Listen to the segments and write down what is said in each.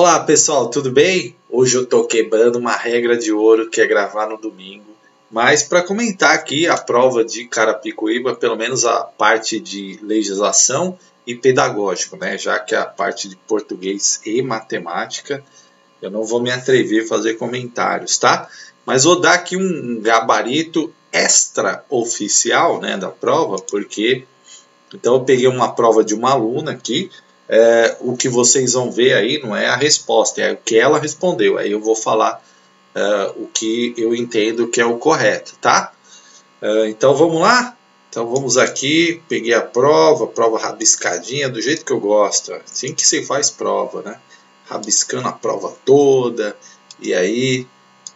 Olá pessoal, tudo bem? Hoje eu tô quebrando uma regra de ouro que é gravar no domingo, mas para comentar aqui a prova de Carapicuíba, pelo menos a parte de legislação e pedagógico, né? Já que a parte de português e matemática eu não vou me atrever a fazer comentários, tá? Mas vou dar aqui um gabarito extra oficial, né, da prova, porque então eu peguei uma prova de uma aluna aqui é, o que vocês vão ver aí não é a resposta, é o que ela respondeu. Aí eu vou falar é, o que eu entendo que é o correto, tá? É, então vamos lá? Então vamos aqui, peguei a prova, prova rabiscadinha, do jeito que eu gosto. Assim que se faz prova, né? Rabiscando a prova toda, e aí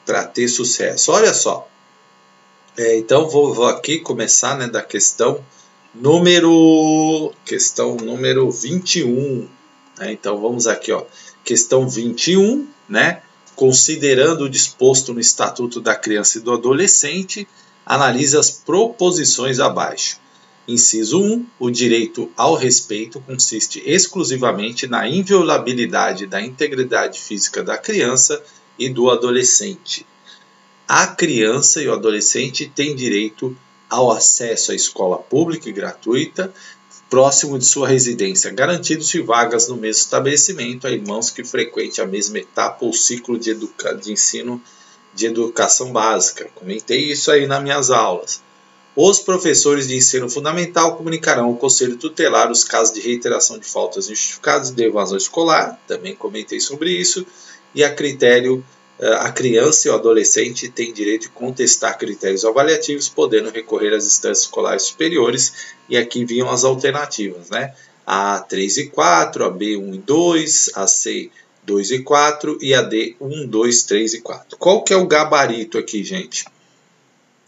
para ter sucesso. Olha só. É, então vou, vou aqui começar né, da questão número questão número 21. Né? Então vamos aqui, ó, questão 21, né? Considerando o disposto no Estatuto da Criança e do Adolescente, analise as proposições abaixo. Inciso 1. O direito ao respeito consiste exclusivamente na inviolabilidade da integridade física da criança e do adolescente. A criança e o adolescente têm direito ao acesso à escola pública e gratuita próximo de sua residência, garantindo-se vagas no mesmo estabelecimento a irmãos que frequentem a mesma etapa ou ciclo de, de ensino de educação básica. Comentei isso aí nas minhas aulas. Os professores de ensino fundamental comunicarão ao Conselho Tutelar os casos de reiteração de faltas injustificadas de evasão escolar, também comentei sobre isso, e a critério a criança e o adolescente têm direito de contestar critérios avaliativos, podendo recorrer às instâncias escolares superiores, e aqui vinham as alternativas, né? A 3 e 4, a B 1 e 2, a C 2 e 4 e a D 1, 2, 3 e 4. Qual que é o gabarito aqui, gente?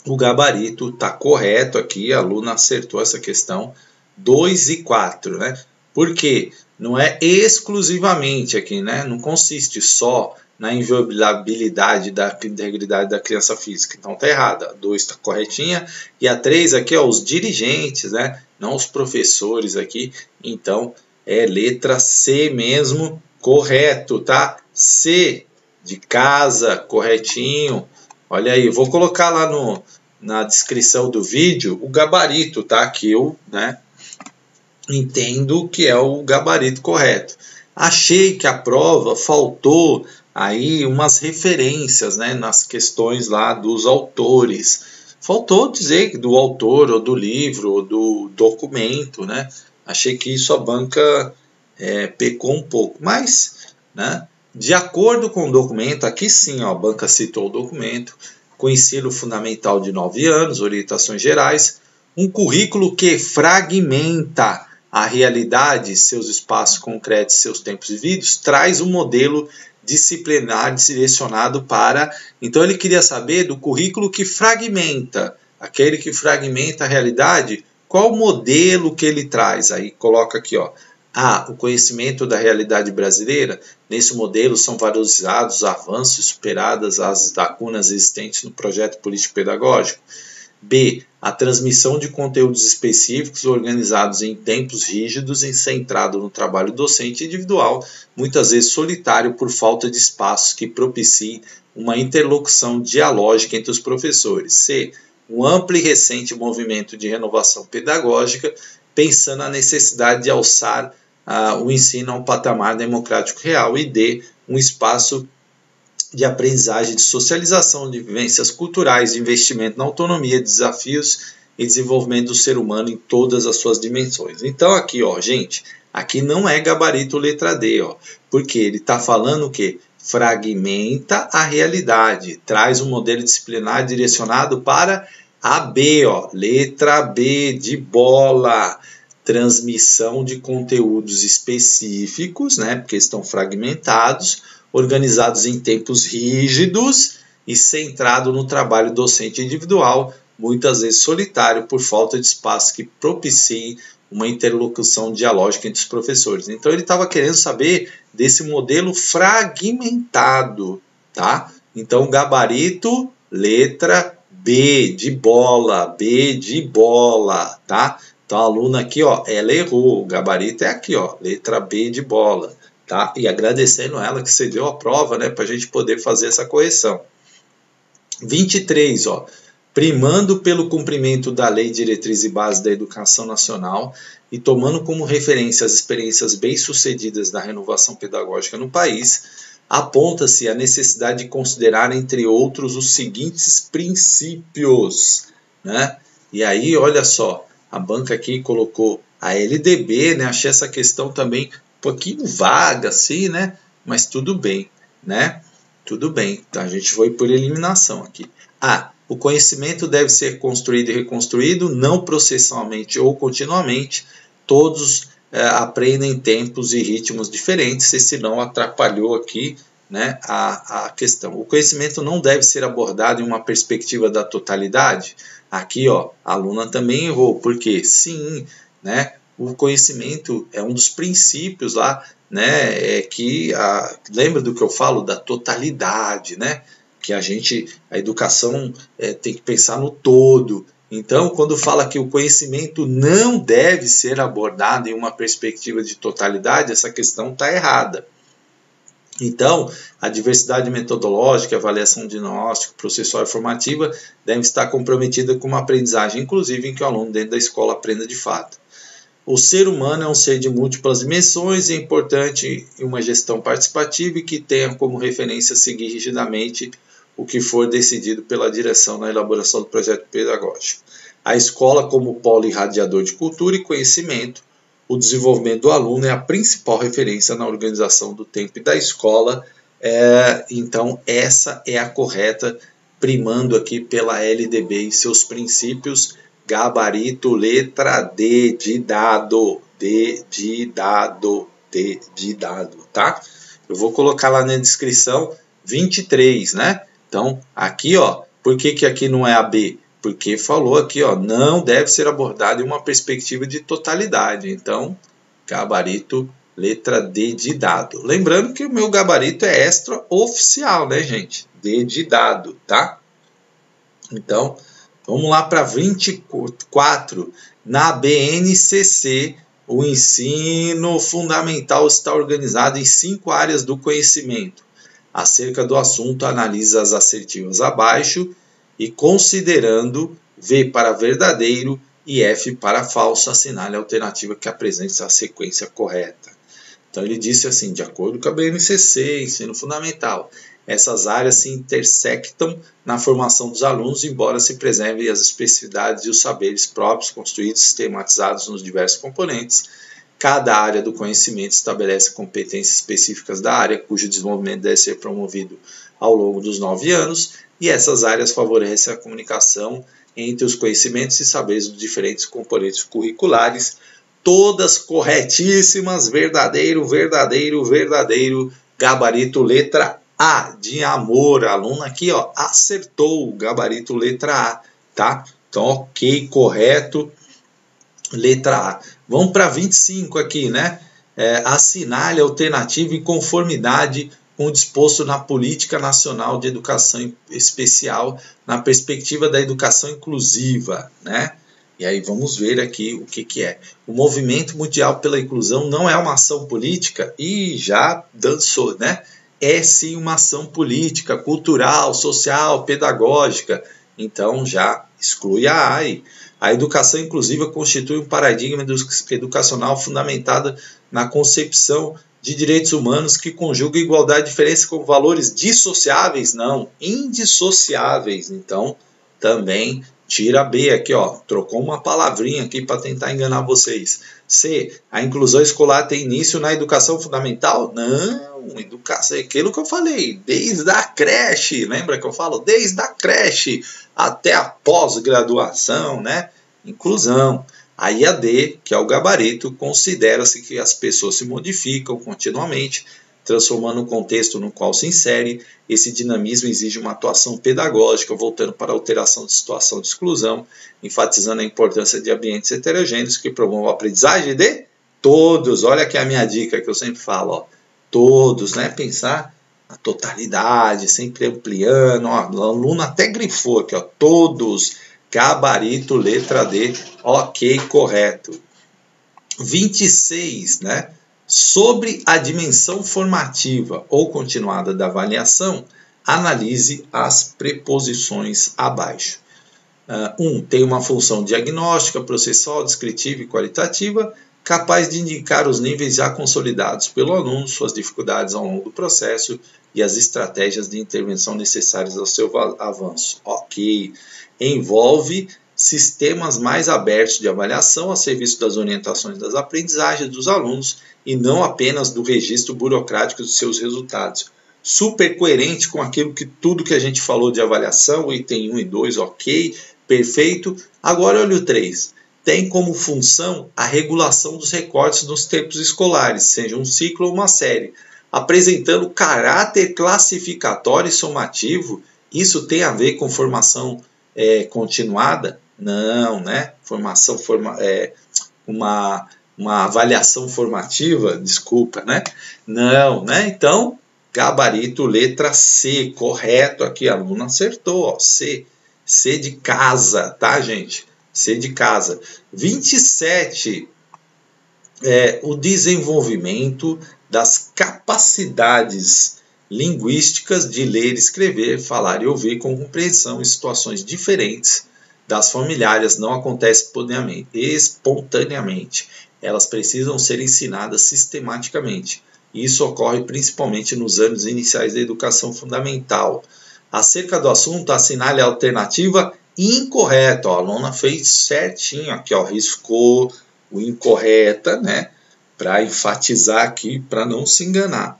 O gabarito está correto aqui, a aluna acertou essa questão, 2 e 4, né? Por quê? Não é exclusivamente aqui, né? Não consiste só na inviolabilidade da integridade da criança física. Então tá errada. A 2 está corretinha. E a 3 aqui, ó, os dirigentes, né? Não os professores aqui. Então é letra C mesmo, correto, tá? C de casa, corretinho. Olha aí, vou colocar lá no, na descrição do vídeo o gabarito, tá? Que eu, né, entendo que é o gabarito correto. Achei que a prova faltou aí umas referências né, nas questões lá dos autores. Faltou dizer do autor, ou do livro, ou do documento, né? Achei que isso a banca é, pecou um pouco. Mas, né, de acordo com o documento, aqui sim ó, a banca citou o documento, com ensino fundamental de 9 anos, orientações gerais, um currículo que fragmenta a realidade, seus espaços concretos, seus tempos vividos, traz um modelo disciplinar direcionado para. Então ele queria saber do currículo que fragmenta, aquele que fragmenta a realidade, qual o modelo que ele traz? Aí coloca aqui, ó. A. O conhecimento da realidade brasileira. Nesse modelo são valorizados os avanços superadas as lacunas existentes no projeto político-pedagógico. B. A transmissão de conteúdos específicos organizados em tempos rígidos e centrado no trabalho docente individual, muitas vezes solitário por falta de espaços que propiciem uma interlocução dialógica entre os professores. C. Um amplo e recente movimento de renovação pedagógica, pensando na necessidade de alçar uh, o ensino a um patamar democrático real. E D. Um espaço de aprendizagem, de socialização de vivências culturais, de investimento na autonomia, desafios e desenvolvimento do ser humano em todas as suas dimensões. Então aqui, ó, gente, aqui não é gabarito letra D, ó, porque ele está falando o que fragmenta a realidade, traz um modelo disciplinar direcionado para a B, ó, letra B de bola, transmissão de conteúdos específicos, né, porque estão fragmentados organizados em tempos rígidos e centrado no trabalho docente individual, muitas vezes solitário por falta de espaço que propicie uma interlocução dialógica entre os professores. Então ele estava querendo saber desse modelo fragmentado, tá? Então gabarito, letra B de bola, B de bola, tá? Então a aluna aqui, ó, ela errou. O gabarito é aqui, ó, letra B de bola. Tá? E agradecendo ela que cedeu a prova, né, para a gente poder fazer essa correção. 23, ó, primando pelo cumprimento da Lei Diretriz e Base da Educação Nacional e tomando como referência as experiências bem-sucedidas da renovação pedagógica no país, aponta-se a necessidade de considerar, entre outros, os seguintes princípios. Né? E aí, olha só, a banca aqui colocou a LDB, né? achei essa questão também pouquinho vaga, assim, né? mas tudo bem. Né? Tudo bem, então a gente foi por eliminação aqui. Ah, o conhecimento deve ser construído e reconstruído, não processualmente ou continuamente. Todos é, aprendem tempos e ritmos diferentes, e se não atrapalhou aqui né, a, a questão. O conhecimento não deve ser abordado em uma perspectiva da totalidade. Aqui, ó, a aluna também errou, porque sim, né, o conhecimento é um dos princípios lá né, é que a, lembra do que eu falo da totalidade, né? Que a gente, a educação é, tem que pensar no todo. Então, quando fala que o conhecimento não deve ser abordado em uma perspectiva de totalidade, essa questão está errada. Então, a diversidade metodológica, avaliação diagnóstica, processual e formativa deve estar comprometida com uma aprendizagem inclusive em que o aluno dentro da escola aprenda de fato. O ser humano é um ser de múltiplas dimensões e é importante uma gestão participativa e que tenha como referência seguir rigidamente o que for decidido pela direção na elaboração do projeto pedagógico. A escola, como polo irradiador de cultura e conhecimento, o desenvolvimento do aluno é a principal referência na organização do tempo e da escola. É, então, essa é a correta, primando aqui pela LDB e seus princípios gabarito letra D de dado, D de dado, D de dado, tá? Eu vou colocar lá na descrição 23, né? Então, aqui, ó, por que, que aqui não é a B? Porque falou aqui, ó, não deve ser abordado em uma perspectiva de totalidade. Então, gabarito letra D de dado. Lembrando que o meu gabarito é extra oficial, né, gente? D de dado, tá? Então, Vamos lá para 24. Na BNCC, o ensino fundamental está organizado em cinco áreas do conhecimento. Acerca do assunto, analisa as assertivas abaixo e, considerando V para verdadeiro e F para falso, assinale a alternativa que apresente a sequência correta. Então ele disse assim, de acordo com a BNCC, ensino fundamental, essas áreas se intersectam na formação dos alunos, embora se preservem as especificidades e os saberes próprios, construídos e sistematizados nos diversos componentes. Cada área do conhecimento estabelece competências específicas da área, cujo desenvolvimento deve ser promovido ao longo dos nove anos, e essas áreas favorecem a comunicação entre os conhecimentos e saberes dos diferentes componentes curriculares, todas corretíssimas, verdadeiro, verdadeiro, verdadeiro, gabarito letra a de amor, a aluna aqui, ó, acertou o gabarito letra A, tá? Então, ok, correto, letra A. Vamos para 25 aqui, né? É, assinale alternativa em conformidade com o disposto na Política Nacional de Educação Especial na perspectiva da educação inclusiva, né? E aí vamos ver aqui o que, que é. O Movimento Mundial pela Inclusão não é uma ação política e já dançou, né? É sim uma ação política, cultural, social, pedagógica. Então já exclui a AI. A educação inclusiva constitui um paradigma educacional fundamentado na concepção de direitos humanos que conjuga igualdade e diferença com valores dissociáveis, não, indissociáveis. Então, também Tira B aqui, ó. Trocou uma palavrinha aqui para tentar enganar vocês. C. A inclusão escolar tem início na educação fundamental? Não, educação é aquilo que eu falei, desde a creche. Lembra que eu falo? Desde a creche até a pós-graduação, né? Inclusão. A IAD, que é o gabarito, considera-se que as pessoas se modificam continuamente transformando o contexto no qual se insere. Esse dinamismo exige uma atuação pedagógica, voltando para a alteração de situação de exclusão, enfatizando a importância de ambientes heterogêneos que promovam a aprendizagem de todos. Olha aqui a minha dica que eu sempre falo, ó. todos, né? Pensar a totalidade, sempre ampliando. Ó, o aluno até grifou aqui, ó, todos, gabarito, letra D, ok, correto. 26, né? Sobre a dimensão formativa ou continuada da avaliação, analise as preposições abaixo. 1. Uh, um, tem uma função diagnóstica, processual, descritiva e qualitativa, capaz de indicar os níveis já consolidados pelo aluno, suas dificuldades ao longo do processo e as estratégias de intervenção necessárias ao seu avanço. Ok. Envolve sistemas mais abertos de avaliação a serviço das orientações das aprendizagens dos alunos e não apenas do registro burocrático dos seus resultados. Super coerente com aquilo que tudo que a gente falou de avaliação, item 1 e 2, ok, perfeito. Agora olha o 3. Tem como função a regulação dos recortes nos tempos escolares, seja um ciclo ou uma série, apresentando caráter classificatório e somativo. Isso tem a ver com formação é, continuada? Não, né? Formação, forma, é, uma, uma avaliação formativa, desculpa, né? Não, né? Então, gabarito letra C, correto aqui, a aluna acertou, ó, C. C de casa, tá, gente? C de casa. 27, é, o desenvolvimento das capacidades linguísticas de ler, escrever, falar e ouvir com compreensão em situações diferentes das familiares não acontece espontaneamente. Elas precisam ser ensinadas sistematicamente. Isso ocorre principalmente nos anos iniciais da educação fundamental. Acerca do assunto, assinale a alternativa incorreta. a aluna fez certinho aqui, ó, riscou o incorreta, né? Para enfatizar aqui, para não se enganar.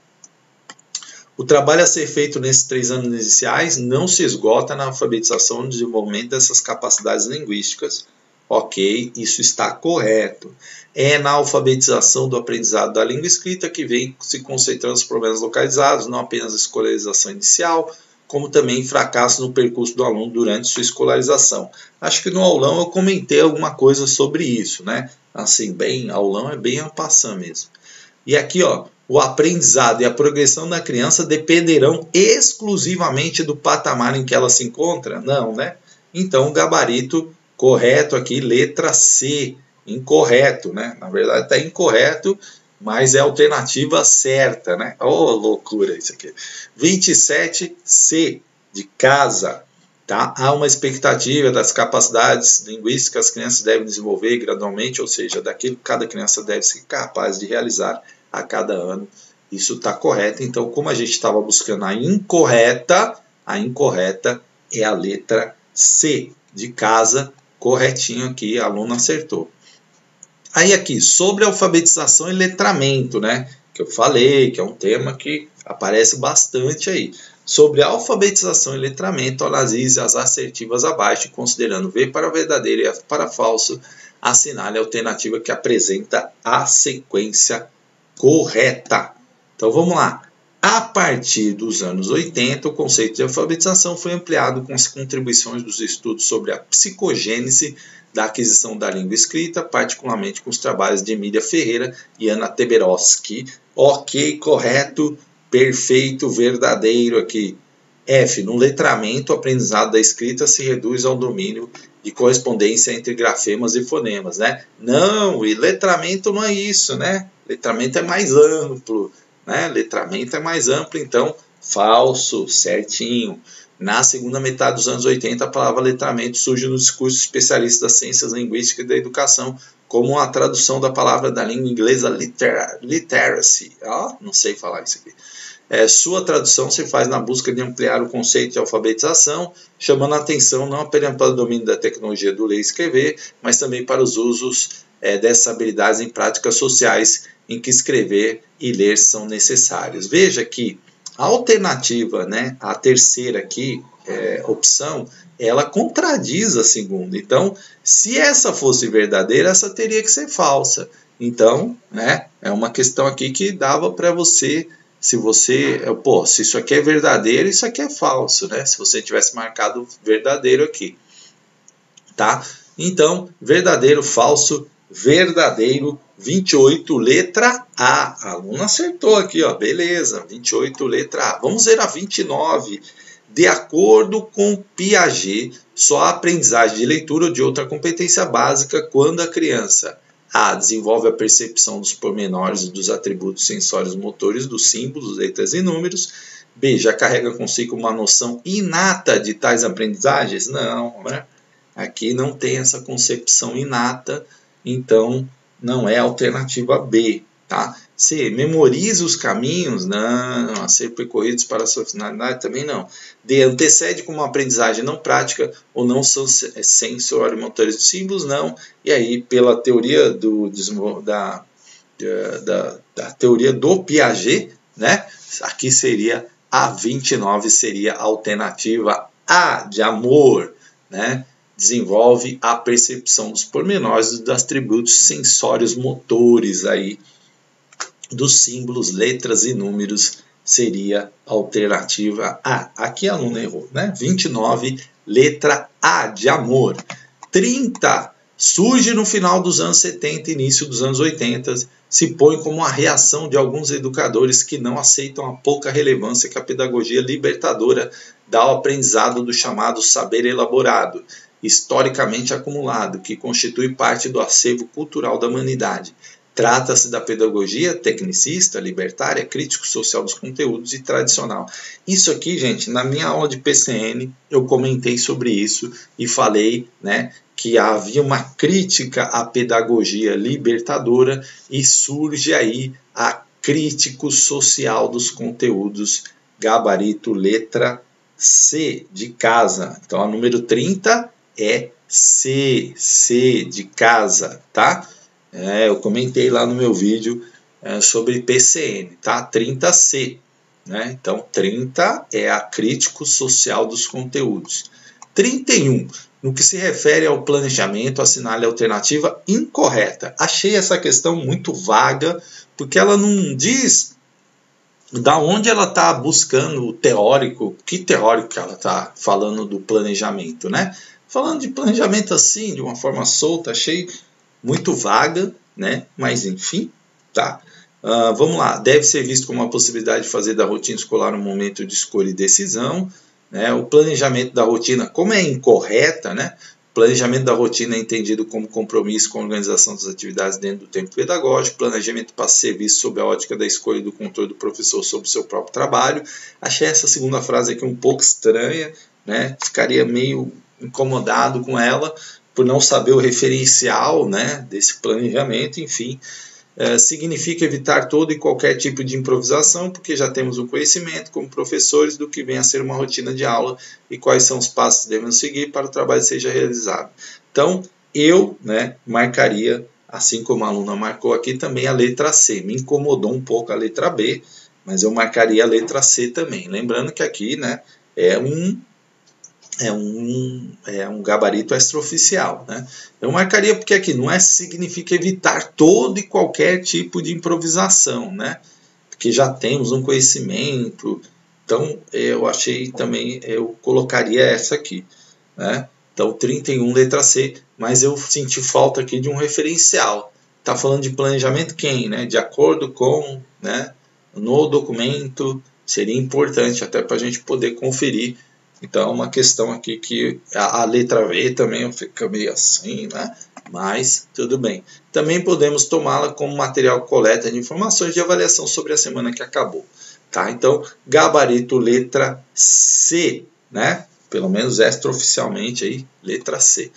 O trabalho a ser feito nesses três anos iniciais não se esgota na alfabetização e desenvolvimento dessas capacidades linguísticas. Ok, isso está correto. É na alfabetização do aprendizado da língua escrita que vem se concentrando os problemas localizados, não apenas a escolarização inicial, como também fracasso no percurso do aluno durante sua escolarização. Acho que no aulão eu comentei alguma coisa sobre isso, né? Assim, bem, aulão é bem a passar mesmo. E aqui, ó, o aprendizado e a progressão da criança dependerão exclusivamente do patamar em que ela se encontra? Não, né? Então, o gabarito correto aqui, letra C, incorreto, né? Na verdade está incorreto, mas é a alternativa certa, né? Oh, loucura isso aqui. 27C, de casa, tá? Há uma expectativa das capacidades linguísticas que as crianças devem desenvolver gradualmente, ou seja, daquilo que cada criança deve ser capaz de realizar a cada ano. Isso está correto. Então, como a gente estava buscando a incorreta, a incorreta é a letra C de casa, corretinho aqui, a aluna acertou. Aí aqui, sobre alfabetização e letramento, né? Que eu falei, que é um tema que aparece bastante aí. Sobre alfabetização e letramento, analise as assertivas abaixo, considerando V para verdadeiro e F para falso, assinale a alternativa que apresenta a sequência correta. Então vamos lá. A partir dos anos 80, o conceito de alfabetização foi ampliado com as contribuições dos estudos sobre a psicogênese da aquisição da língua escrita, particularmente com os trabalhos de Emília Ferreira e Ana Teberoski. Ok, correto, perfeito, verdadeiro aqui. F. No letramento, o aprendizado da escrita se reduz ao domínio de correspondência entre grafemas e fonemas, né? Não, e letramento não é isso, né? Letramento é mais amplo, né? Letramento é mais amplo, então falso, certinho. Na segunda metade dos anos 80, a palavra letramento surge no discurso especialista das ciências linguísticas e da educação como a tradução da palavra da língua inglesa liter literacy. Ah, não sei falar isso aqui. É, sua tradução se faz na busca de ampliar o conceito de alfabetização, chamando a atenção não apenas para o domínio da tecnologia do ler e escrever, mas também para os usos é, dessas habilidades em práticas sociais em que escrever e ler são necessários. Veja que a alternativa, né, a terceira aqui, é, opção, ela contradiz a segunda. Então, se essa fosse verdadeira, essa teria que ser falsa. Então, né, é uma questão aqui que dava para você, se você, pô, se isso aqui é verdadeiro, isso aqui é falso, né? Se você tivesse marcado verdadeiro aqui, tá? Então, verdadeiro, falso, verdadeiro, 28, letra A. A aluna acertou aqui, ó, beleza, 28, letra A. Vamos ver a 29. De acordo com Piaget, só a aprendizagem de leitura ou de outra competência básica quando a criança A. Desenvolve a percepção dos pormenores e dos atributos sensórios motores dos símbolos, letras e números. B. Já carrega consigo uma noção inata de tais aprendizagens? Não, né? Aqui não tem essa concepção inata, então não é alternativa B. Tá? C. Memoriza os caminhos? Não. A ser percorridos para sua finalidade? Também não. D. Antecede com uma aprendizagem não prática ou não sensório-motores de símbolos? Não. E aí, pela teoria do, da, da, da teoria do Piaget, né? aqui seria a 29 seria a alternativa A de amor, né? Desenvolve a percepção dos pormenores dos atributos sensórios motores aí dos símbolos, letras e números seria a alternativa A. Aqui a aluna errou, né? 29, letra A de amor. 30 surge no final dos anos 70 início dos anos 80, se põe como uma reação de alguns educadores que não aceitam a pouca relevância que a pedagogia libertadora dá ao aprendizado do chamado saber elaborado, historicamente acumulado, que constitui parte do acervo cultural da humanidade Trata-se da pedagogia tecnicista, libertária, crítico social dos conteúdos e tradicional. Isso aqui, gente, na minha aula de PCN eu comentei sobre isso e falei, né, que havia uma crítica à pedagogia libertadora e surge aí a crítico social dos conteúdos, gabarito letra C de casa. Então a número 30 é C, C de casa, tá? É, eu comentei lá no meu vídeo é, sobre PCN, tá? 30C. Né? Então, 30 é a crítico social dos conteúdos. 31. No que se refere ao planejamento, assinale a alternativa incorreta. Achei essa questão muito vaga, porque ela não diz da onde ela está buscando o teórico, que teórico que ela está falando do planejamento, né? Falando de planejamento assim, de uma forma solta, achei muito vaga, né? Mas enfim, tá. Uh, vamos lá, deve ser visto como uma possibilidade de fazer da rotina escolar um momento de escolha e decisão. Né? O planejamento da rotina, como é incorreta, né? O planejamento da rotina é entendido como compromisso com a organização das atividades dentro do tempo pedagógico. Planejamento para ser visto sob a ótica da escolha e do controle do professor sobre o seu próprio trabalho. Achei essa segunda frase aqui um pouco estranha, né? Ficaria meio incomodado com ela, por não saber o referencial né, desse planejamento, enfim, é, significa evitar todo e qualquer tipo de improvisação, porque já temos um conhecimento como professores do que vem a ser uma rotina de aula e quais são os passos que devemos seguir para o trabalho seja realizado. Então, eu né, marcaria, assim como a aluna marcou aqui, também a letra C. Me incomodou um pouco a letra B, mas eu marcaria a letra C também. Lembrando que aqui né, é um é um, é um gabarito extraoficial. Né? Eu marcaria porque aqui não é significa evitar todo e qualquer tipo de improvisação, né? porque já temos um conhecimento. Então eu achei também, eu colocaria essa aqui. Né? Então 31 letra C, mas eu senti falta aqui de um referencial. Está falando de planejamento quem? Né? De acordo com né? no documento, seria importante até para a gente poder conferir então, é uma questão aqui que a, a letra V também fica meio assim, né? Mas tudo bem. Também podemos tomá-la como material coleta de informações de avaliação sobre a semana que acabou. Tá? Então, gabarito letra C, né? Pelo menos extraoficialmente aí, letra C.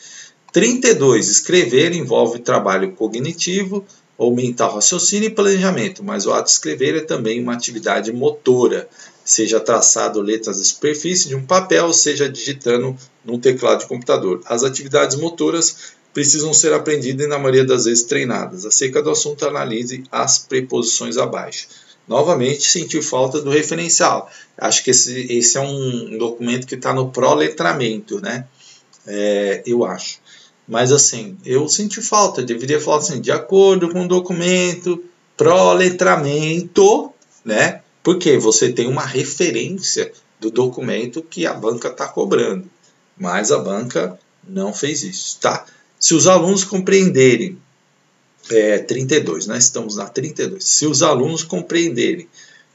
32. Escrever envolve trabalho cognitivo ou mental raciocínio e planejamento, mas o ato de escrever é também uma atividade motora seja traçado letras na superfície de um papel, seja digitando num teclado de computador. As atividades motoras precisam ser aprendidas e, na maioria das vezes, treinadas. Acerca do assunto, analise as preposições abaixo. Novamente, senti falta do referencial. Acho que esse, esse é um documento que está no pró-letramento, né? É, eu acho. Mas assim, eu senti falta, deveria falar assim, de acordo com o documento, pró-letramento, né? Porque você tem uma referência do documento que a banca está cobrando, mas a banca não fez isso, tá? Se os alunos compreenderem, é, 32, né? Estamos na 32. Se os alunos compreenderem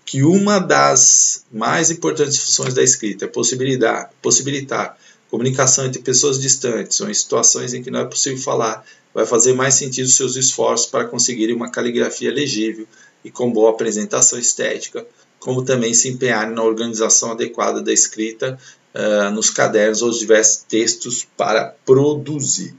que uma das mais importantes funções da escrita é possibilitar, possibilitar comunicação entre pessoas distantes ou em situações em que não é possível falar vai fazer mais sentido seus esforços para conseguirem uma caligrafia legível e com boa apresentação estética, como também se empenharem na organização adequada da escrita uh, nos cadernos ou os diversos textos para produzir.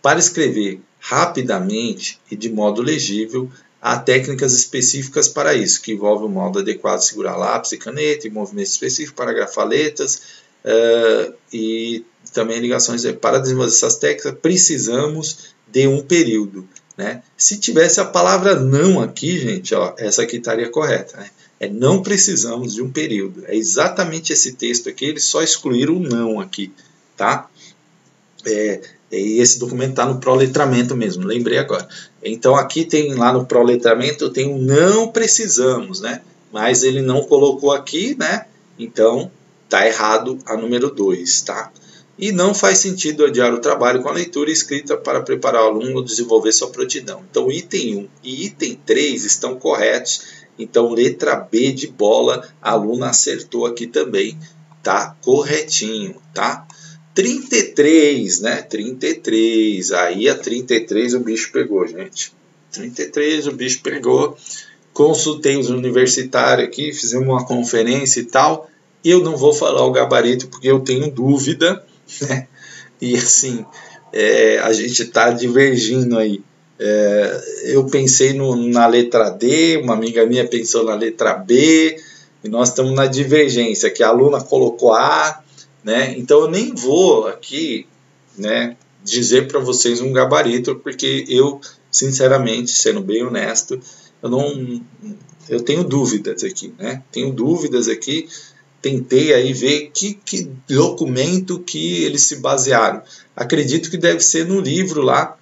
Para escrever rapidamente e de modo legível, há técnicas específicas para isso, que envolvem o modo adequado de segurar lápis e caneta, e movimento específico para grafar letras, uh, e também ligações. Para desenvolver essas técnicas, precisamos de um período. Né? Se tivesse a palavra não aqui, gente, ó, essa aqui estaria correta. Né? É não precisamos de um período. É exatamente esse texto aqui, eles só excluíram o não aqui. Tá? É, e esse documento está no proletramento mesmo, lembrei agora. Então aqui tem lá no proletramento tem um não precisamos, né? Mas ele não colocou aqui, né? Então tá errado a número 2, tá? E não faz sentido adiar o trabalho com a leitura escrita para preparar o aluno a desenvolver sua prontidão. Então item 1 e item 3 estão corretos. Então letra B de bola, a aluna acertou aqui também, tá? Corretinho, tá? 33, né? 33. Aí a 33 o bicho pegou, gente. 33 o bicho pegou. Consultei os universitários aqui, fizemos uma conferência e tal. Eu não vou falar o gabarito porque eu tenho dúvida, né? E assim, é, a gente está divergindo aí. É, eu pensei no, na letra D, uma amiga minha pensou na letra B, e nós estamos na divergência, que a aluna colocou A, né? Então eu nem vou aqui né, dizer para vocês um gabarito, porque eu, sinceramente, sendo bem honesto, eu não eu tenho dúvidas aqui, né? Tenho dúvidas aqui. Tentei aí ver que, que documento que eles se basearam. Acredito que deve ser no livro lá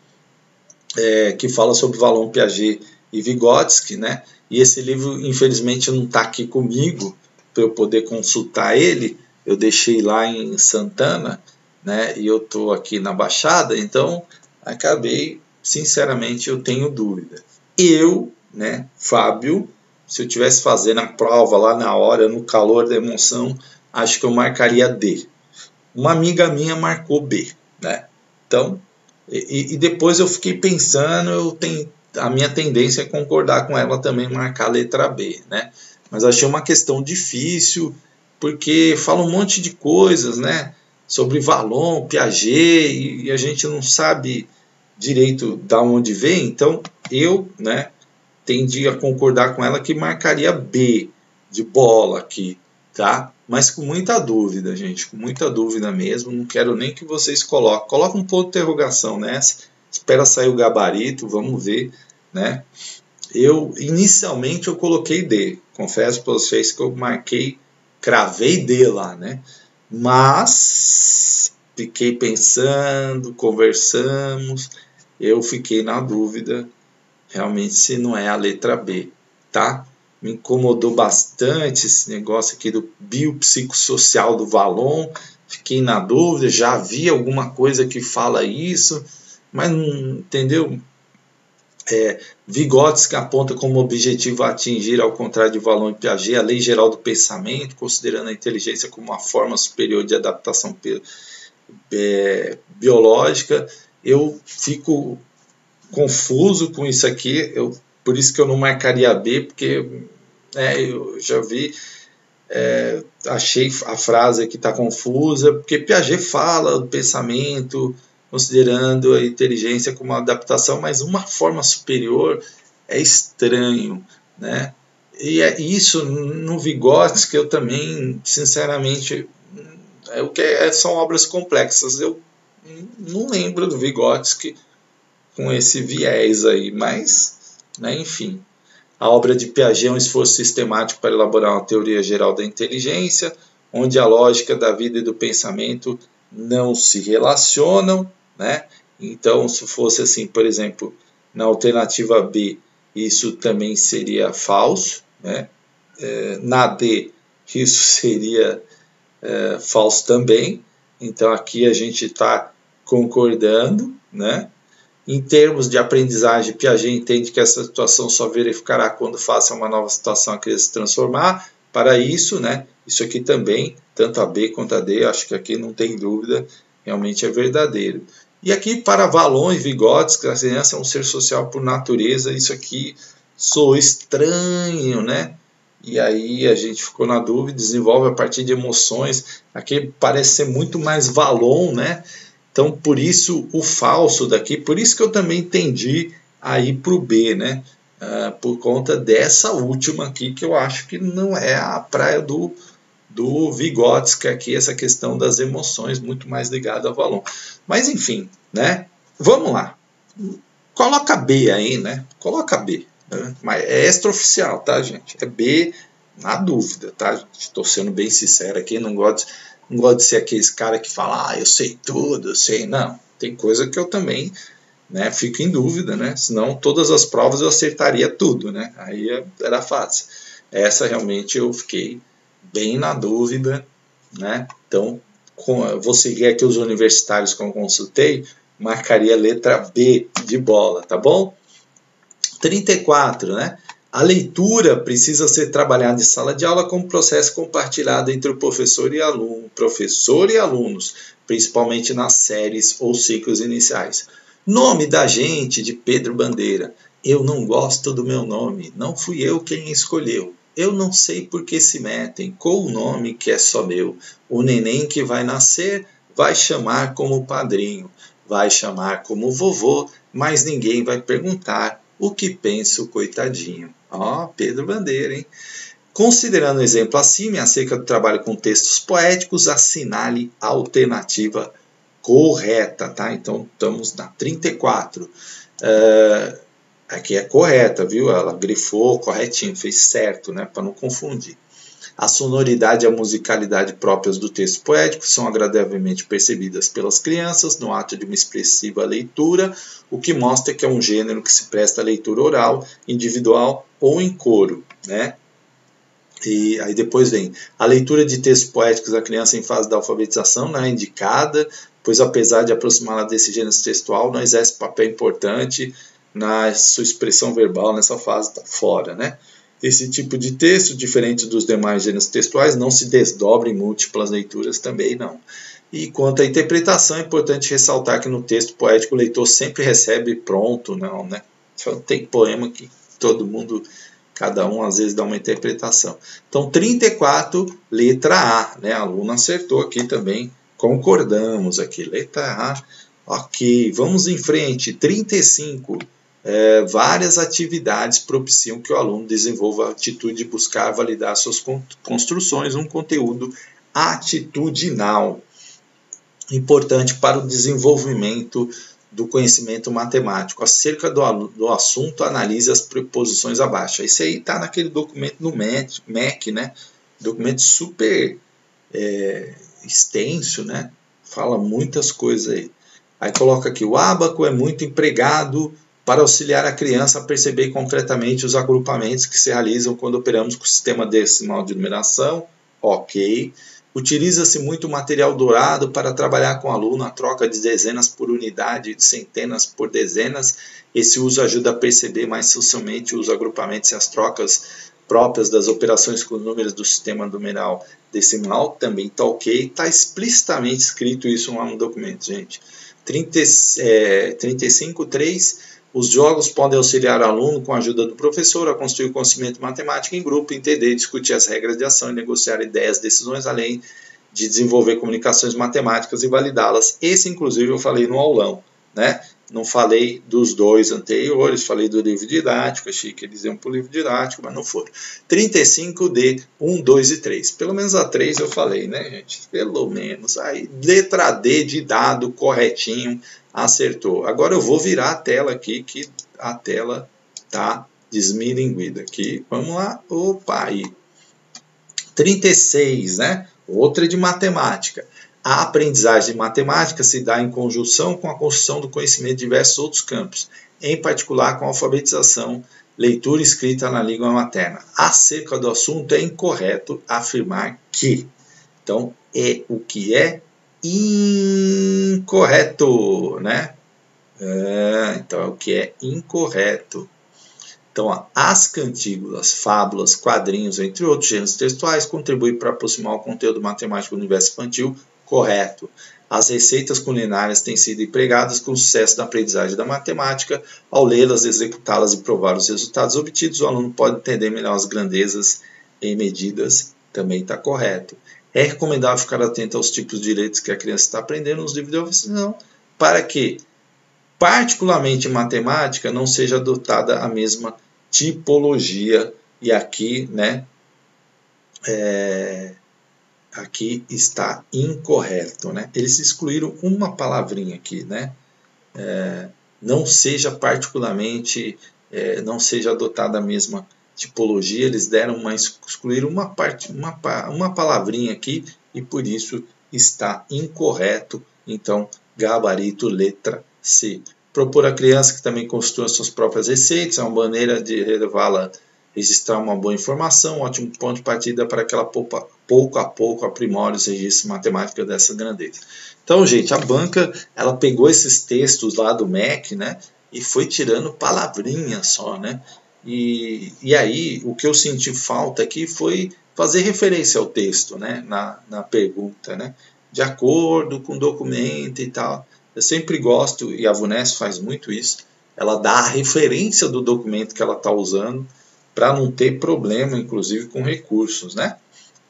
é, que fala sobre Valon Piaget e Vygotsky, né? E esse livro, infelizmente, não está aqui comigo para eu poder consultar ele, eu deixei lá em Santana, né? E eu tô aqui na Baixada, então acabei, sinceramente, eu tenho dúvida. Eu, né, Fábio, se eu tivesse fazendo a prova lá na hora, no calor da emoção, acho que eu marcaria D. Uma amiga minha marcou B, né? Então, e, e depois eu fiquei pensando, eu tenho a minha tendência é concordar com ela também marcar a letra B, né? Mas achei uma questão difícil, porque fala um monte de coisas, né? Sobre Valon, Piaget, e, a gente não sabe direito da onde vem, então eu, né, tendi a concordar com ela que marcaria B de bola aqui, tá? Mas com muita dúvida, gente, com muita dúvida mesmo, não quero nem que vocês coloquem. Coloca um ponto de interrogação nessa, espera sair o gabarito, vamos ver, né? Eu, inicialmente, eu coloquei D, confesso para vocês que eu marquei cravei D lá, né? Mas fiquei pensando, conversamos, eu fiquei na dúvida realmente se não é a letra B, tá? Me incomodou bastante esse negócio aqui do biopsicossocial do Valon, fiquei na dúvida, já vi alguma coisa que fala isso, mas não entendeu? É, Vygotsky aponta como objetivo atingir, ao contrário de Valon e Piaget, a lei geral do pensamento, considerando a inteligência como uma forma superior de adaptação é, biológica. Eu fico confuso com isso aqui, eu, por isso que eu não marcaria B, porque é, eu já vi, é, achei a frase aqui está confusa, porque Piaget fala do pensamento, considerando a inteligência como uma adaptação, mas uma forma superior é estranho, né? E é isso no Vygotsky que eu também, sinceramente, é o que é, são obras complexas. Eu não lembro do Vygotsky com esse viés aí, mas, né, enfim. A obra de Piaget é um esforço sistemático para elaborar uma teoria geral da inteligência, onde a lógica da vida e do pensamento não se relacionam, né? Então, se fosse assim, por exemplo, na alternativa B, isso também seria falso, né? É, na D, isso seria é, falso também. Então, aqui a gente está concordando, né? Em termos de aprendizagem, Piaget entende que essa situação só verificará quando faça uma nova situação a criança se transformar. Para isso, né, isso aqui também, tanto a B quanto a D, acho que aqui não tem dúvida, realmente é verdadeiro. E aqui para Valon e Vigotes, que a criança é um ser social por natureza, isso aqui sou estranho, né? E aí a gente ficou na dúvida, desenvolve a partir de emoções. Aqui parece ser muito mais Valon, né? Então por isso o falso daqui, por isso que eu também entendi aí para o B, né? Uh, por conta dessa última aqui, que eu acho que não é a praia do, do Vygotsky aqui, essa questão das emoções, muito mais ligada ao valor. Mas enfim, né? Vamos lá. Coloca B aí, né? Coloca B. Né? Mas é extraoficial, tá, gente? É B na dúvida, tá, Estou sendo bem sincero aqui, não gosto, não gosto de ser aqueles cara que fala, ah, eu sei tudo, eu sei. Não, tem coisa que eu também né, fico em dúvida, né? Senão todas as provas eu acertaria tudo, né? Aí é, era fácil. Essa realmente eu fiquei bem na dúvida, né? Então, com, vou seguir aqui os universitários que eu consultei, marcaria a letra B de bola, tá bom? 34, né? A leitura precisa ser trabalhada em sala de aula como processo compartilhado entre o professor e aluno, professor e alunos, principalmente nas séries ou ciclos iniciais. Nome da gente de Pedro Bandeira. Eu não gosto do meu nome, não fui eu quem escolheu. Eu não sei por que se metem com o nome que é só meu. O neném que vai nascer vai chamar como padrinho, vai chamar como vovô, mas ninguém vai perguntar o que pensa o coitadinho. Ó, Pedro Bandeira, hein? Considerando o exemplo acima acerca do trabalho com textos poéticos, assinale a alternativa correta, tá? Então estamos na 34. Uh, Aqui é correta, viu? Ela grifou corretinho, fez certo, né? Para não confundir. A sonoridade e a musicalidade próprias do texto poético são agradavelmente percebidas pelas crianças no ato de uma expressiva leitura, o que mostra que é um gênero que se presta à leitura oral, individual ou em coro, né? E aí depois vem a leitura de textos poéticos da criança em fase da alfabetização não é indicada, pois apesar de aproximá-la desse gênero textual, não exerce papel importante na sua expressão verbal nessa fase está fora, né? Esse tipo de texto, diferente dos demais gêneros textuais, não se desdobra em múltiplas leituras também não. E quanto à interpretação, é importante ressaltar que no texto poético o leitor sempre recebe pronto, não, né? Tem poema que todo mundo, cada um às vezes dá uma interpretação. Então, 34, letra A, né? A aluna acertou aqui também, concordamos aqui, letra A. Ok, vamos em frente, 35 é, várias atividades propiciam que o aluno desenvolva a atitude de buscar validar suas construções, um conteúdo atitudinal, importante para o desenvolvimento do conhecimento matemático. Acerca do, do assunto, analise as preposições abaixo. Isso aí está naquele documento no MEC, né? Documento super é, extenso, né? Fala muitas coisas aí. Aí coloca aqui, o ábaco é muito empregado para auxiliar a criança a perceber concretamente os agrupamentos que se realizam quando operamos com o sistema decimal de numeração. Ok. Utiliza-se muito material dourado para trabalhar com o aluno a troca de dezenas por unidade, de centenas por dezenas. Esse uso ajuda a perceber mais facilmente os agrupamentos e as trocas próprias das operações com os números do sistema numeral decimal. Também está ok. Está explicitamente escrito isso lá no documento, gente. 30, é, 35.3 os jogos podem auxiliar o aluno, com a ajuda do professor, a construir conhecimento matemático em grupo, entender, discutir as regras de ação e negociar ideias, decisões, além de desenvolver comunicações matemáticas e validá-las. Esse, inclusive, eu falei no aulão, né? Não falei dos dois anteriores, falei do livro didático, achei que eles iam para o livro didático, mas não foram. 35D, 1, 2 e 3. Pelo menos a 3 eu falei, né, gente? Pelo menos. Aí, letra D de dado corretinho, acertou. Agora eu vou virar a tela aqui, que a tela tá desmilinguida aqui. Vamos lá. Opa, aí. 36, né? Outra de matemática. A aprendizagem de matemática se dá em conjunção com a construção do conhecimento de diversos outros campos, em particular com a alfabetização, leitura escrita na língua materna. Acerca do assunto, é incorreto afirmar que. Então, é o que é incorreto, né? É, então é o que é incorreto. Então, ó, as cantígulas, fábulas, quadrinhos, entre outros gêneros textuais, contribuem para aproximar o conteúdo matemático do universo infantil correto. As receitas culinárias têm sido empregadas com sucesso na aprendizagem da matemática. Ao lê-las, executá-las e provar os resultados obtidos, o aluno pode entender melhor as grandezas em medidas. Também está correto. É recomendável ficar atento aos tipos de letras que a criança está aprendendo nos livros de oficina, para que, particularmente em matemática, não seja adotada a mesma tipologia. E aqui, né, é, aqui está incorreto, né? Eles excluíram uma palavrinha aqui, né? É, não seja particularmente, é, não seja adotada a mesma tipologia, eles deram uma, excluíram uma parte, uma, uma palavrinha aqui e por isso está incorreto. Então, gabarito letra C. Propor à criança que também construa suas próprias receitas, é uma maneira de levá-la registrar uma boa informação, um ótimo ponto de partida para que ela pouco a pouco aprimore os registros matemáticos dessa grandeza. Então, gente, a banca ela pegou esses textos lá do MEC, né, e foi tirando palavrinhas só, né? E, e aí o que eu senti falta aqui foi fazer referência ao texto, né, na, na pergunta, né, de acordo com o documento e tal. Eu sempre gosto, e a VUNES faz muito isso, ela dá a referência do documento que ela está usando para não ter problema, inclusive, com recursos, né?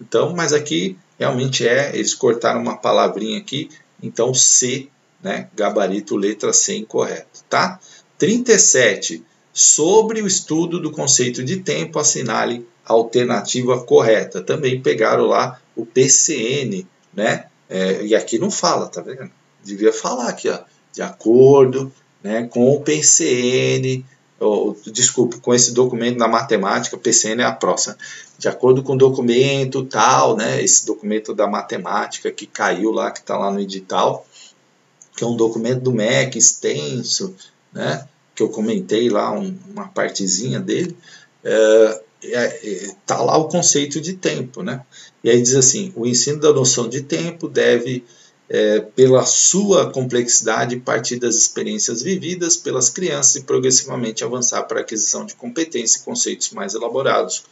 Então, mas aqui realmente é, eles cortaram uma palavrinha aqui, então C, né? Gabarito letra C incorreto, tá? 37. Sobre o estudo do conceito de tempo, assinale a alternativa correta. Também pegaram lá o PCN, né? É, e aqui não fala, tá vendo? Devia falar aqui, ó, de acordo né, com o PCN, ou, desculpe, com esse documento na matemática, PCN é a próxima, de acordo com o documento tal, né, esse documento da matemática que caiu lá, que está lá no edital, que é um documento do MEC extenso, né, que eu comentei lá um, uma partezinha dele, é, é, é, tá lá o conceito de tempo, né? E aí diz assim: o ensino da noção de tempo deve é, pela sua complexidade, partir das experiências vividas pelas crianças e progressivamente avançar para a aquisição de competência e conceitos mais elaborados.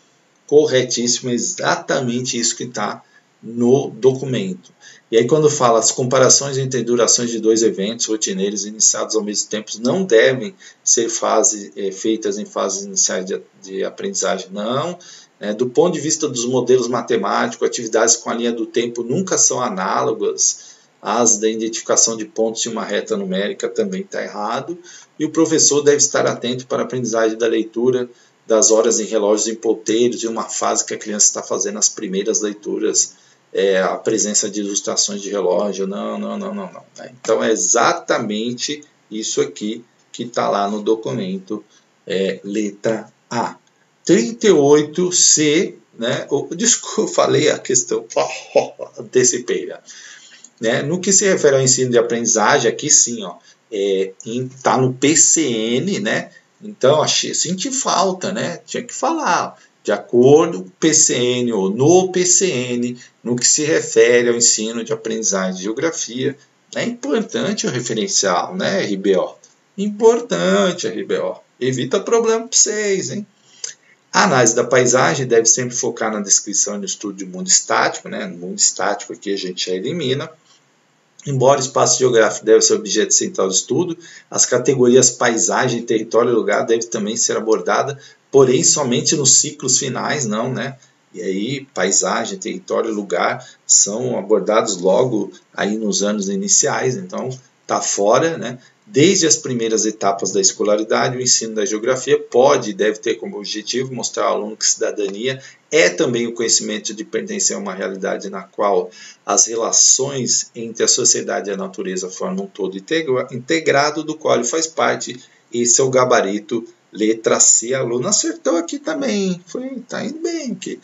Corretíssimo, exatamente isso que está no documento. E aí, quando fala as comparações entre durações de dois eventos rotineiros iniciados ao mesmo tempo não devem ser fase, é, feitas em fases iniciais de, de aprendizagem, não. É, do ponto de vista dos modelos matemáticos, atividades com a linha do tempo nunca são análogas as da identificação de pontos em uma reta numérica também está errado. E o professor deve estar atento para a aprendizagem da leitura das horas em relógios em ponteiros, em uma fase que a criança está fazendo as primeiras leituras, é, a presença de ilustrações de relógio. Não, não, não, não, não. Então é exatamente isso aqui que está lá no documento, é, letra A. 38C, né? Desculpa, falei a questão, antecipei. Né? Né? No que se refere ao ensino de aprendizagem, aqui sim, ó, é, tá no PCN, né? Então, achei, senti falta, né? Tinha que falar, de acordo com o PCN ou no PCN, no que se refere ao ensino de aprendizagem de geografia. É importante o referencial, né, RBO? Importante, RBO. Evita problema para vocês, hein? A análise da paisagem deve sempre focar na descrição no estudo de mundo estático, né? No mundo estático aqui a gente já elimina. Embora o espaço geográfico deve ser objeto central do estudo, as categorias paisagem, território e lugar devem também ser abordadas, porém somente nos ciclos finais, não, né? E aí, paisagem, território e lugar são abordados logo aí nos anos iniciais, então tá fora, né? Desde as primeiras etapas da escolaridade, o ensino da geografia pode e deve ter como objetivo mostrar ao aluno que cidadania é também o conhecimento de pertencer a uma realidade na qual as relações entre a sociedade e a natureza formam um todo integrado, do qual ele faz parte. Esse é o gabarito letra C. Aluno acertou aqui também, foi, tá indo bem aqui.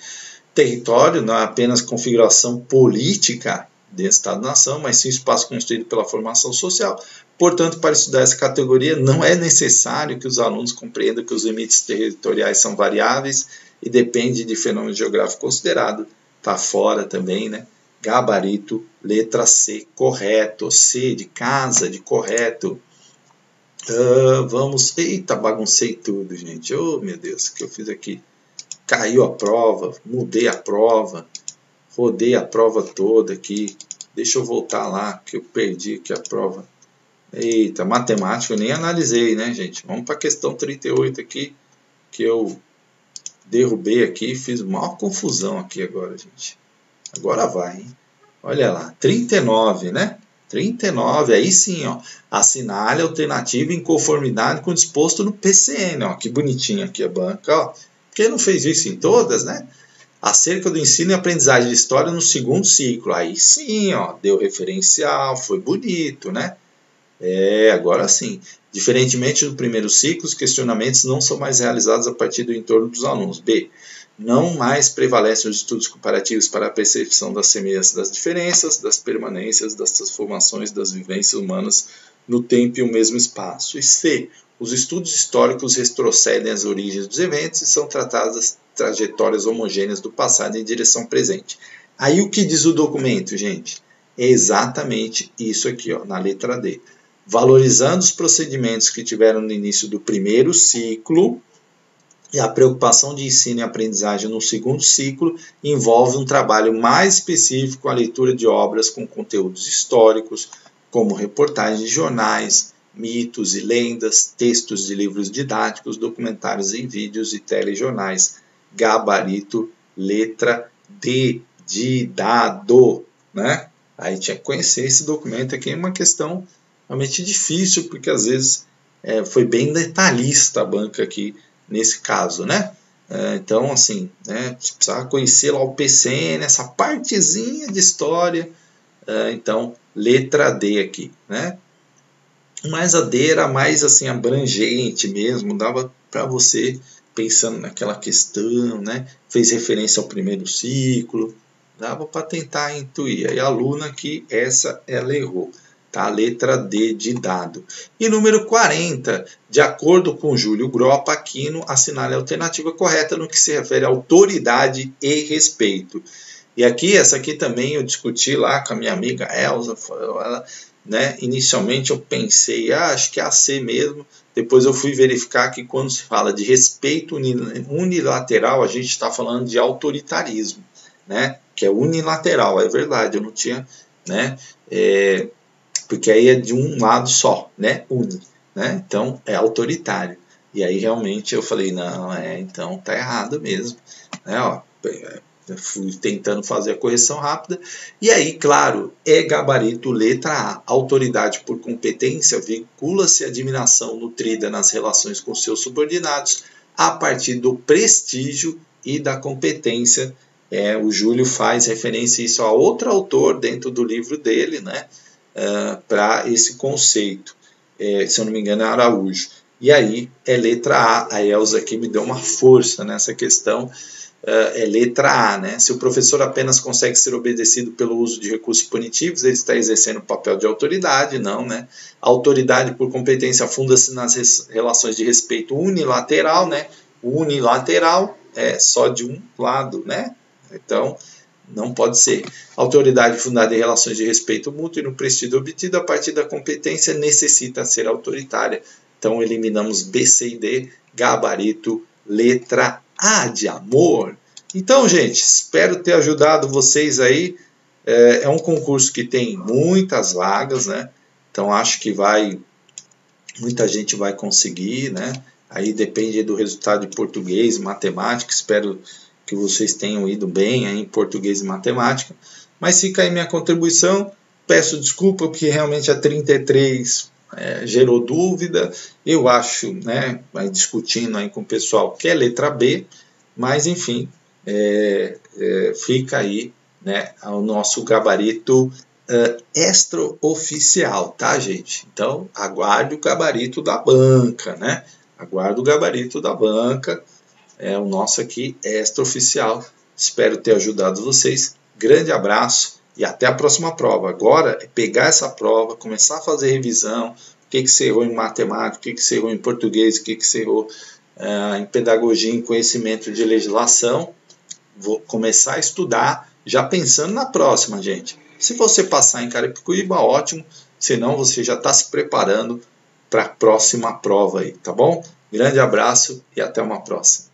Território não é apenas configuração política de Estado-nação, mas sim espaço construído pela formação social. Portanto, para estudar essa categoria, não é necessário que os alunos compreendam que os limites territoriais são variáveis e dependem de fenômeno geográfico considerado. Está fora também, né? Gabarito, letra C, correto. C de casa, de correto. Uh, vamos. Eita, baguncei tudo, gente. Oh, meu Deus, o que eu fiz aqui? Caiu a prova, mudei a prova rodei a prova toda aqui. Deixa eu voltar lá, que eu perdi aqui a prova. Eita, matemática eu nem analisei, né, gente? Vamos para a questão 38 aqui, que eu derrubei aqui, fiz maior confusão aqui agora, gente. Agora vai, hein? Olha lá, 39, né? 39, aí sim, ó. Assinale a alternativa em conformidade com o disposto no PCN, ó. Que bonitinho aqui a banca, ó. Quem não fez isso em todas, né? Acerca do ensino e aprendizagem de história no segundo ciclo. Aí sim, ó, deu referencial, foi bonito, né? É, agora sim. Diferentemente do primeiro ciclo, os questionamentos não são mais realizados a partir do entorno dos alunos. B. Não mais prevalecem os estudos comparativos para a percepção das semelhanças das diferenças, das permanências, das transformações das vivências humanas no tempo e o mesmo espaço. E C. Os estudos históricos retrocedem as origens dos eventos e são tratadas trajetórias homogêneas do passado em direção presente. Aí o que diz o documento, gente? É exatamente isso aqui, ó, na letra D valorizando os procedimentos que tiveram no início do primeiro ciclo, e a preocupação de ensino e aprendizagem no segundo ciclo envolve um trabalho mais específico, a leitura de obras com conteúdos históricos, como reportagens de jornais, mitos e lendas, textos de livros didáticos, documentários em vídeos e telejornais. Gabarito, letra D, de dado, né? Aí tinha que conhecer esse documento aqui, é uma questão realmente difícil, porque às vezes é, foi bem detalhista a banca aqui nesse caso, né? É, então, assim, né, você precisava conhecer lá o PCN, essa partezinha de história. É, então, letra D aqui, né? Mas a D era mais assim abrangente mesmo, dava para você pensando naquela questão, né? Fez referência ao primeiro ciclo, dava para tentar intuir. E a aluna aqui, essa ela errou tá? letra D de dado. E número 40, de acordo com Júlio Gropa, Aquino, assinale a alternativa correta no que se refere à autoridade e respeito. E aqui, essa aqui também eu discuti lá com a minha amiga Elza, ela, né, inicialmente eu pensei, ah, acho que é a C mesmo, depois eu fui verificar que quando se fala de respeito unilateral, a gente está falando de autoritarismo, né, que é unilateral, é verdade, eu não tinha, né, é, porque aí é de um lado só, né? Uni, né? Então é autoritário. E aí realmente eu falei, não, é, então tá errado mesmo, né? Ó, fui tentando fazer a correção rápida. E aí, claro, é gabarito letra A. Autoridade por competência vincula-se à admiração nutrida nas relações com seus subordinados a partir do prestígio e da competência. É, o Júlio faz referência isso a outro autor dentro do livro dele, né? uh, para esse conceito. É, se eu não me engano, é Araújo. E aí é letra A. A Elza aqui me deu uma força nessa questão. Uh, é letra A, né? Se o professor apenas consegue ser obedecido pelo uso de recursos punitivos, ele está exercendo o papel de autoridade, não, né? A autoridade por competência funda-se nas relações de respeito unilateral, né? Unilateral é só de um lado, né? Então, não pode ser. Autoridade fundada em relações de respeito mútuo e no prestígio obtido a partir da competência necessita ser autoritária. Então eliminamos B, C e D, gabarito, letra A de amor. Então, gente, espero ter ajudado vocês aí. É, é um concurso que tem muitas vagas, né? Então acho que vai muita gente vai conseguir, né? Aí depende do resultado de português, matemática. Espero que vocês tenham ido bem em português e matemática. Mas fica aí minha contribuição. Peço desculpa porque realmente a 33 é, gerou dúvida. Eu acho, né, vai discutindo aí com o pessoal que é letra B, mas enfim, é, é, fica aí né, o nosso gabarito uh, extraoficial, tá, gente? Então, aguarde o gabarito da banca, né? Aguarde o gabarito da banca é o nosso aqui extraoficial. Espero ter ajudado vocês. Grande abraço e até a próxima prova. Agora é pegar essa prova, começar a fazer revisão, o que, que você errou em matemática, o que, que você errou em português, o que, que você errou uh, em pedagogia, em conhecimento de legislação. Vou começar a estudar já pensando na próxima, gente. Se você passar em Carapicuíba, ótimo. Senão você já está se preparando para a próxima prova aí, tá bom? Grande abraço e até uma próxima.